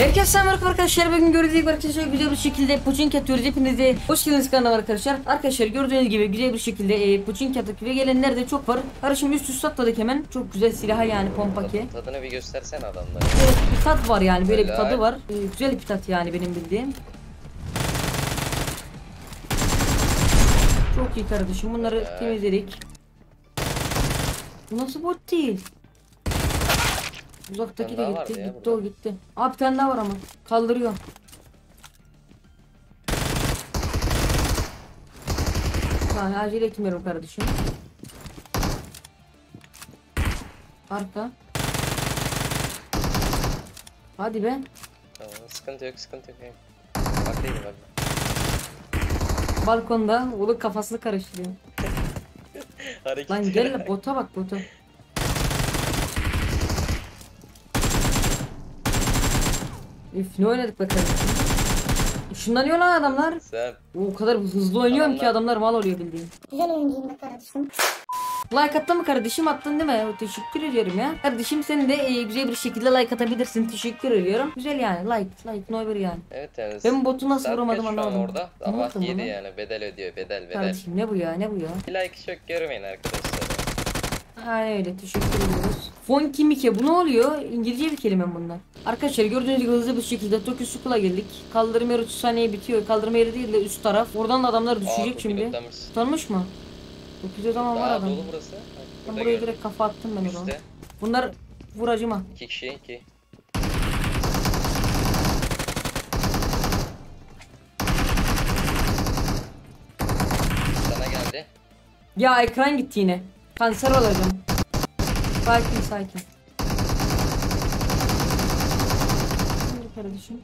Herkese selam arkadaşlar. Bugün gördüğünüz gibi arkadaşlar güzel bir şekilde Puçink atıyoruz. Hepinize hoş geldiniz kanalıma arkadaşlar. Arkadaşlar gördüğünüz gibi güzel bir şekilde e, Puçink attık ve gelenler de çok var. Karışım üst üste atladık hemen. Çok güzel silah yani pompa ki. Tadını bir göstersene adamlara. Evet, bir tat var yani böyle bir tadı var. E, güzel bir tat yani benim bildiğim. Çok iyi kardeşim. Bunları Helal. temizledik. Bu nasıl bot değil? Uzaktaki de gitti. Gitti o gitti. Abi bir tane daha var ama. Kaldırıyor. Yani acele etmiyorum kardeşim. Arka. Hadi be. Tamam, sıkıntı yok sıkıntı yok. Bak değil bak. Balkonda oğlum kafasını karıştırıyor. Lan gel bota bak bota. Üf ne oynadık be kardeşim. Işınlanıyor lan adamlar. Sen O kadar hızlı oynuyorum ki Adamlar- adamlar mal oluyor bildiğin. Güzel oyuncuyum kardeşim. Like attın mı kardeşim attın değil mi? Teşekkür ediyorum ya. Kardeşim sen de e, güzel bir şekilde like atabilirsin. Teşekkür ediyorum. Güzel yani like like no bir yani. evet yani. Ben botu nasıl Saat vuramadım anlamadım. orada. Yedi bana? yani bedel ödüyor bedel bedel. Kardeşim ne bu ya ne bu ya? Bir like çok görmeyin arkadaşlar. Aynen öyle teşekkür ediyoruz. Fonky Mike bu ne oluyor? İngilizce bir kelime mi bunlar. Arkadaşlar gördüğünüz gibi hızlı bir şekilde Tokyo School'a geldik. Kaldırma yeri 30 saniye bitiyor. Kaldırma yeri değil de üst taraf. Oradan da adamlar düşecek Aa, şimdi. Tanımış mı? Güzel zaman var adam. dolu burası. Ben buraya gördüm. direkt kafa attım ben o zaman. Üstte. Bunlar vuracıma. İki kişi iki. Sana geldi. Ya ekran gitti yine. Kanser olacağım. Sakin sakin. Dur kardeşim.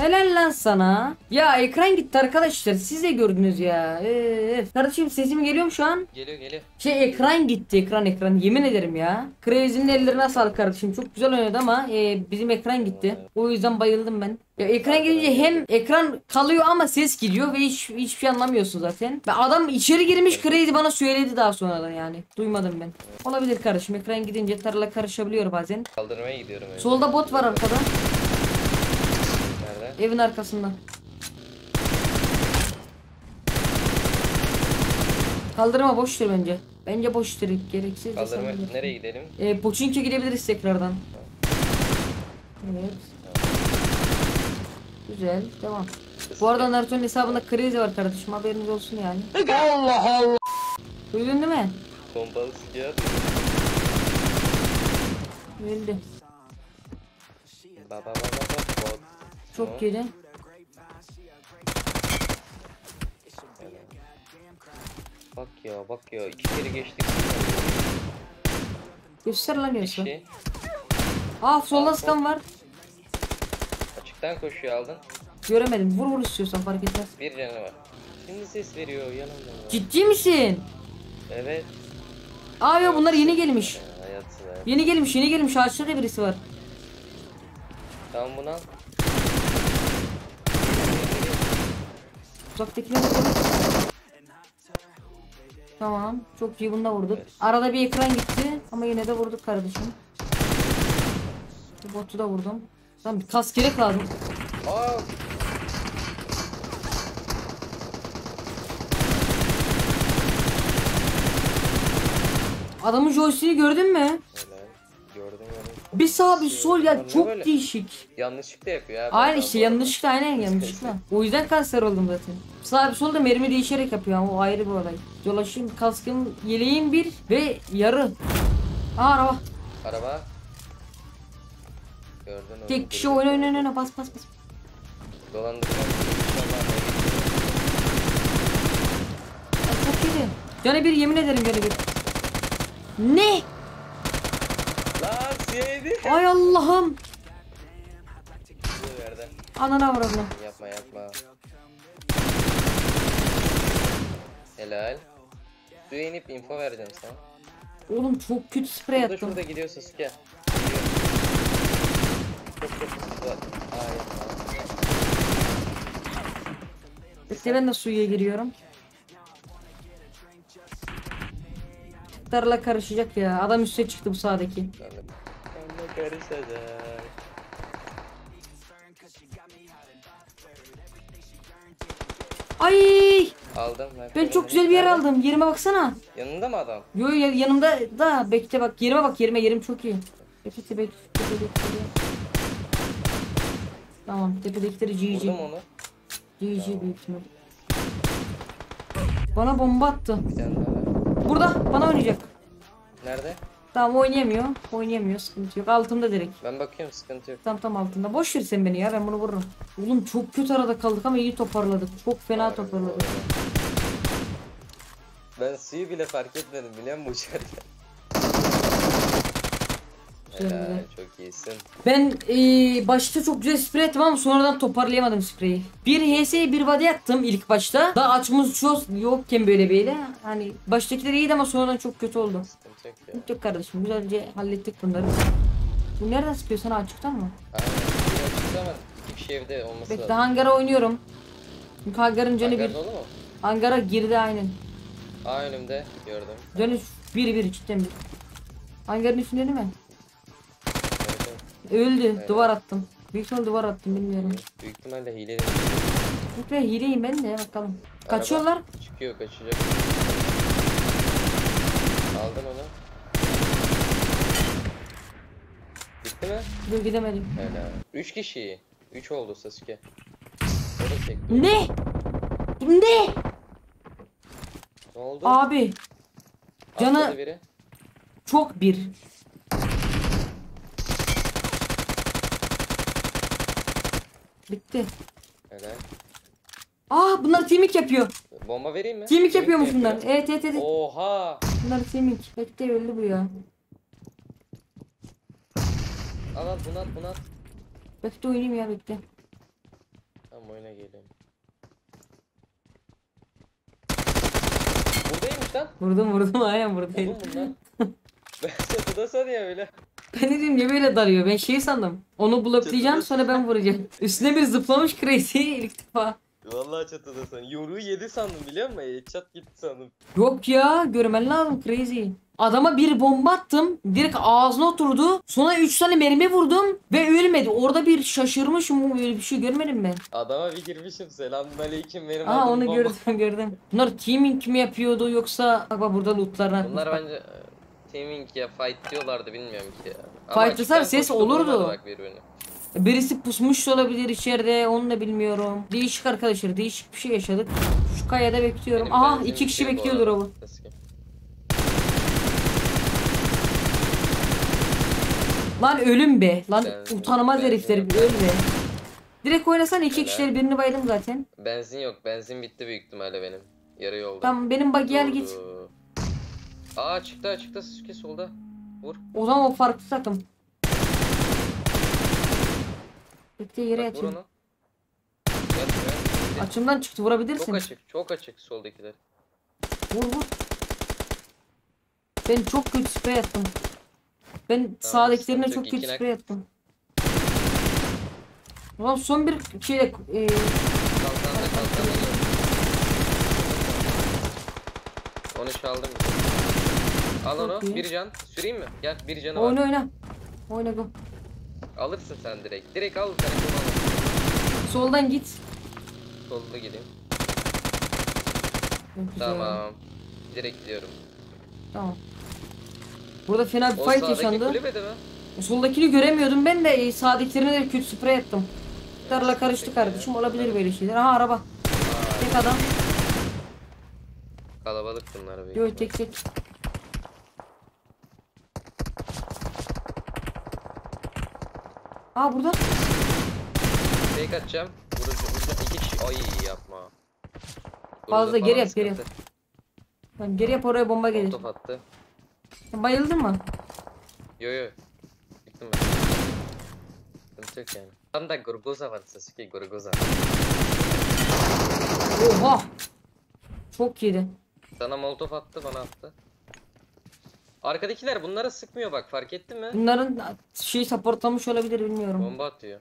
Helal lan sana. Ya ekran gitti arkadaşlar. Siz de gördünüz ya. Ee, kardeşim sesim geliyor mu şu an? Geliyor geliyor. Şey ekran gitti ekran ekran yemin ederim ya. Crazy'nin ellerine sağlık kardeşim çok güzel oynadı ama e, bizim ekran gitti. O yüzden bayıldım ben. Ya ekran gidince hem ekran kalıyor ama ses gidiyor ve hiç hiçbir şey anlamıyorsun zaten. Ve adam içeri girmiş Crazy bana söyledi daha sonradan yani. Duymadım ben. Olabilir kardeşim ekran gidince tarla karışabiliyor bazen. Kaldırmaya gidiyorum öyle. Solda bot var arkada. Evin arkasında. Kaldırma boştur bence. Bence boştur gereksiz. Kaldırma nereye gidelim? E, Pochinki gidebiliriz tekrardan. Evet. Güzel. Devam. Bu arada Naruto'nun hesabında krizi var kardeşim. Haberiniz olsun yani. Allah Allah. Duydun değil mi? Pompalı silah. Öldü. Baba baba baba. Çok yedi. Bak ya bak ya iki kere geçtik. Göster lan. Kişi Aa solda skan var. açıktan koşuyor aldın. Göremedim. Vur vur istiyorsan fark etmez. Bir canı var. Şimdi ses veriyor yanımda. Ciddi misin? Evet. Aa ya bunlar yeni gelmiş. Ya, Hayatsın ha. Yeni gelmiş yeni gelmiş. Ağaçta da birisi var. Tamam bunu al. Uzaktakiler Tamam. Çok iyi bunda vurduk. Arada bir ekran gitti ama yine de vurduk kardeşim. Bu botu da vurdum. Tamam bir kas gerek lazım. Aa. Adamın joystick'i gördün mü? Gördüm gördüm. Bir sağ bir sol ya çok böyle. değişik. Yanlışlıkla yapıyor abi. Aynı adam işte yanlışlıkla aynen yanlışlıkla. O yüzden kanser oldum zaten. Sağ bir sol da mermi değişerek yapıyor ama o ayrı bir olay. Dolaşayım kaskım yeleğim bir ve yarı. Aa araba. Araba. Gördün. Tek kişi oyna oyna oyna bas bas bas. Dolandırma. Ay, çok iyiydi. Canı bir yemin ederim canı bir. Ne? Siyeydi. Ay Allah'ım. Anana vuralım. Yapma yapma. Helal. Suya inip info vereceğim sana. Oğlum çok kötü sprey attım. şurada gidiyor Sasuke. Çok çok hızlı var. Aa yapma. İşte ben de suya giriyorum. Tarla karışacak ya. Adam üste çıktı bu sağdaki. Kanka. Karısadak. Ay! Aldım ben. Ben çok güzel bir yer aldım. Yerime baksana. Yanında mı adam? Yo yo yanımda da bekle bak. Yerime bak. Yerime yerim çok iyi. Tepe tepe tepe. Tamam tepedekileri GG. Vurdum onu. GG tamam. büyük ihtimal. Bana bomba attı. Burada bana oynayacak. Nerede? Tamam oynayamıyor. Oynayamıyor sıkıntı yok. Altımda direkt. Ben bakıyorum sıkıntı yok. Tam tam altında. Boş ver sen beni ya ben bunu vururum. Oğlum çok kötü arada kaldık ama iyi toparladık. Çok fena bu toparladık. Ben suyu bile fark etmedim biliyor musun uçarken? Helal, çok iyisin. Ben eee, başta çok güzel sprey ettim ama sonradan toparlayamadım spreyi. Bir HS'ye bir body attım ilk başta. Daha açımız çok yokken böyle böyle. Hani baştakiler iyiydi ama sonradan çok kötü oldu. Sıkıntı yok kardeşim güzelce hallettik bunları. Bu nereden sıkıyor sana açıktan mı? Aynen. Açıkta ama iki kişi evde olması Bekle lazım. hangara oynuyorum. Çünkü hangarın canı bir. dolu mu? Hangara girdi aynen. Aa önümde gördüm. Dönüş bir bir cidden bir. Hangarın üstünde değil mi? Evet, Öldü. Aynen. Duvar attım. Büyük ihtimal duvar attım bilmiyorum. evet. Büyük ihtimalle hileli Yok be hileyim ben de bakalım. Kaçıyorlar. çıkıyor kaçacak. Aldın onu. Bitti mi? Dur gidemedim. Helal. 3 kişi. 3 oldu Sasuke. Ne? Ne? Ne oldu? Abi canı- çok bir. Bitti. Helal. Aa bunlar teaming yapıyor. Bomba vereyim mi? Teaming yapıyormuş mi bunlar. yapıyor? Evet evet evet. Oha. Bunlar teaming. Bekle öldü bu ya. Al al bunu at bunu at. Bekle oynayayım ya bekle. Tamam oyuna geliyorum. Buradaymış lan. Vurdum vurdum aynen buradayım. Oğlum bunlar. ben çatıda sanıyor öyle. Ben dedim niye böyle darıyor ben şey sandım. Onu bloklayacağım sonra ben vuracağım. Üstüne bir zıplamış crazy ilk defa. Vallahi çatıda sanıyor. Yumruğu yedi sandım biliyor musun? Headshot gitti sandım. Yok ya görmen lazım crazy. Adama bir bomba attım. Direkt ağzına oturdu. Sonra 3 tane mermi vurdum. Ve ölmedi. Orada bir şaşırmışım. Öyle bir şey görmedim ben. Adama bir girmişim. Selamünaleyküm benim Aa onu bomba. gördüm gördüm. Bunlar teaming mi yapıyordu yoksa bak bak burada lootlarını atmış. Bunlar bence teaming ya fight diyorlardı bilmiyorum ki ya. Ama Fight desem açıktan ses koştu, olurdu. birbirini. Birisi pusmuş da olabilir içeride onu da bilmiyorum. Değişik arkadaşlar değişik bir şey yaşadık. Şu kayada bekliyorum. Benim Aha iki kişi bu bekliyordur arada. o. Sasuke. Lan ölüm be. Lan Benzin- utanmaz benzin herifler yok. öl be. Direkt oynasan iki Helal. kişileri birini baydım zaten. Benzin yok. Benzin bitti büyük ihtimalle benim. Yarı yolda. Tamam benim bug gel git. Durdu. Aa çıktı açıkta Sasuke solda. Vur. O zaman o farklı takım. Bekle yere Bak, vur yatıyor. onu. Yat buraya. Açımdan çıktı vurabilirsin. Çok açık. Çok açık soldakiler. Vur vur. Ben çok kötü sprey attım. Ben sağdakilerine sıkıntı çok kötü İki nak. sprey attım. Ulan son bir şeyle e, Kalkan da kalkan da. Onu çaldım. Al onu. Bir can. Süreyim mi? Gel bir canı var. oyna oyna. Oyna go. Alırsın sen direkt. Direkt al. Al. Soldan git. Solda gideyim. Çok güzel. Tamam. Direkt gidiyorum. Tamam. Burada fena bir O fight yaşandı. kulübede mi? Soldakini göremiyordum ben de e, sağdakilerine de kötü sprey attım. Tarla karıştı kardeşim olabilir böyle şeyler. Aha araba. Tek adam. Kalabalık bunlar büyük. Yo ihtimal. tek tek. Aa burada. Fake atacağım. Vurucu vuracağım. İki kişi. Ay yapma. Fazla, Burada geri falan yap, geri yap. Tamam, geri yap oraya bomba gelir. Top attı. Bayıldın mı? Yo yo. Gittim ben. Sıkıntı yok yani. Tam da Gurguza var Sasuke Gurguza. Oha. Çok iyiydi. Sana molotof attı bana attı. Arkadakiler bunlara sıkmıyor bak fark ettin mi? Bunların şey supportlamış olabilir bilmiyorum. Bomba atıyor.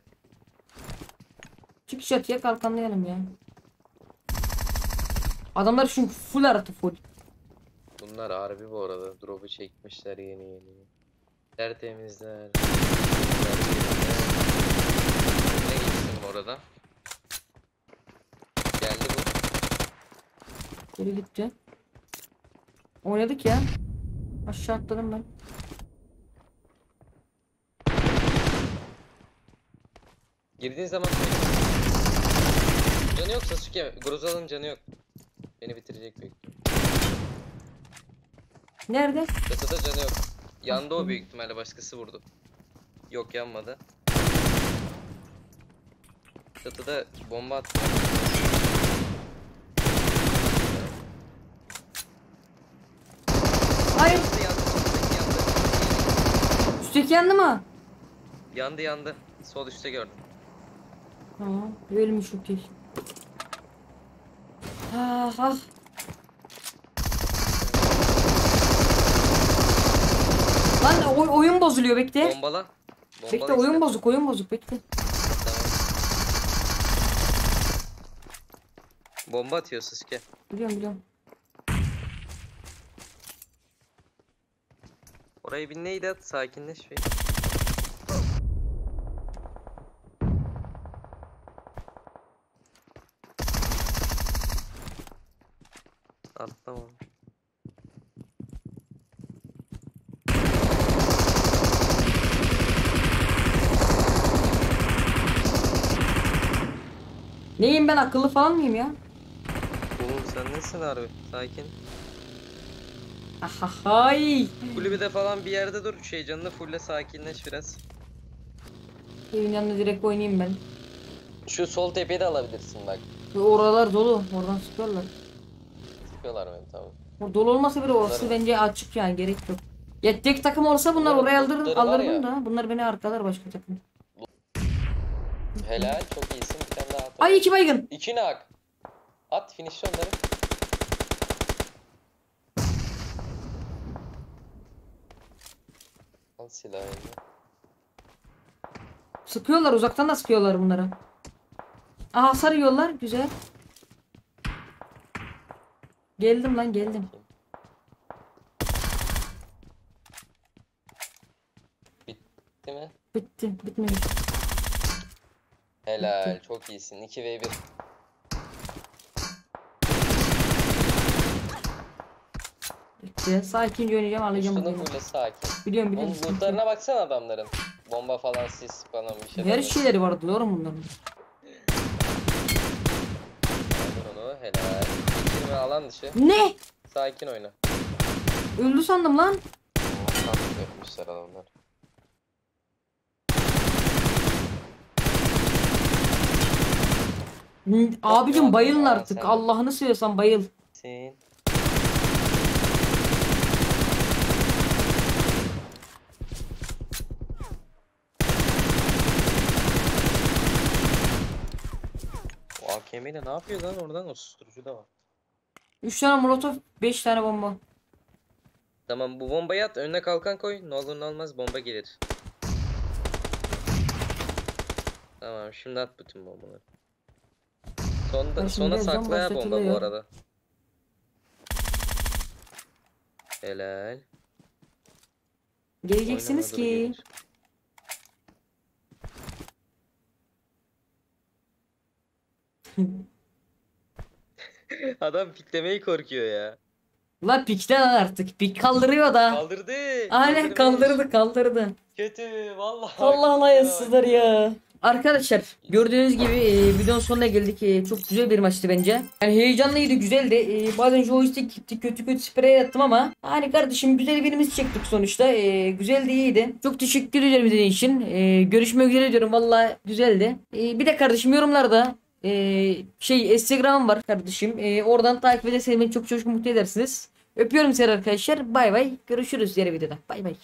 Çık çatıya kalkanlayalım ya. Adamlar çünkü full artı full. Bunlar harbi bu arada. Drop'u çekmişler yeni yeni. Tertemizler. Ne geçsin bu arada? Geldi bu. Geri gitti. Oynadık ya. Aşağı atladım ben. Girdiğin zaman Canı yok Sasuke. Grozal'ın canı yok. Beni bitirecek büyük. Nerede? Çatıda canı yok. Yandı o büyük ihtimalle başkası vurdu. Yok yanmadı. Çatıda bomba attı. Hayır. Yandı yandı çatıdaki yandı. Üstteki yandı mı? Yandı yandı. Sol üstte gördüm. Tamam. Ölmüş okey. Ah ah. Lan oy- oyun bozuluyor bekle. Bombala. Bombala Bekle oyun işte. bozuk oyun bozuk bekle. Bomba atıyor Sasuke. Biliyorum biliyorum. Orayı bir neydi at sakinleş bir. Atlama. Neyim ben akıllı falan mıyım ya? Oğlum sen nesin harbi? Sakin. Ahahay. Kulübede falan bir yerde dur. Şey canını fulle sakinleş biraz. Evin yanına direkt oynayayım ben. Şu sol tepeyi de alabilirsin bak. Ve oralar dolu. Oradan sıkıyorlar. Sıkıyorlar beni tamam. O dolu olmasa bile orası Bunları- bence açık yani gerek yok. Ya tek takım olsa bunlar Bunların oraya var alırdım da bunlar beni arkalar başka takım. Helal çok iyisin bir tane daha at. Ay iki baygın. İki nak. At finish onları. Al silahı eline. Sıkıyorlar uzaktan da sıkıyorlar bunlara. Aha hasar yiyorlar güzel. Geldim lan geldim. Bitti mi? Bitti bitmedi. Helal çok iyisin. 2v1. Bitti. Sakince oynayacağım alacağım Üstünü bunu. fulle sakin. Biliyorum biliyorum. yok. lootlarına baksana adamların. Bomba falan sis falan bir şey. Her şeyleri vardı doğru mu bunların? Aldır onu helal. Bitirme alan dışı. Ne? Sakin oyna. Öldü sandım lan. Tatlı yapmışlar adamlar. Abicim bayılın artık. Allah'ını seviyorsan bayıl. Sin. İle ne yapıyor lan oradan? O susturucu da var. 3 tane molotof 5 tane bomba. Tamam bu bombayı at önüne kalkan koy. Ne olur ne olmaz bomba gelir. Tamam şimdi at bütün bombaları. Sonda, sona sakla ya bomba bu arada. Helal. Geleceksiniz Oynama, dur, ki. gelir. Adam piklemeyi korkuyor ya. La pikten artık. Pik kaldırıyor da. Kaldırdı. Aynen kaldırdı kaldırdı. Kötü vallahi. Allah'ın kötü. ayasızlar ya. Arkadaşlar gördüğünüz gibi e, videonun sonuna geldik. E, çok güzel bir maçtı bence. Yani heyecanlıydı, güzeldi. E, bazen joystick gitti, kötü kötü sprey attım ama hani kardeşim güzel birimiz çektik sonuçta. E, güzeldi, iyiydi. Çok teşekkür ederim izlediğin için. E, görüşmek üzere diyorum. Valla güzeldi. E, bir de kardeşim yorumlarda e, şey Instagram'ım var kardeşim. E, oradan takip ederseniz çok çok mutlu edersiniz. Öpüyorum sizi arkadaşlar. Bay bay. Görüşürüz diğer videoda. Bay bay.